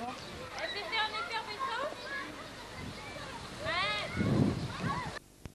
我。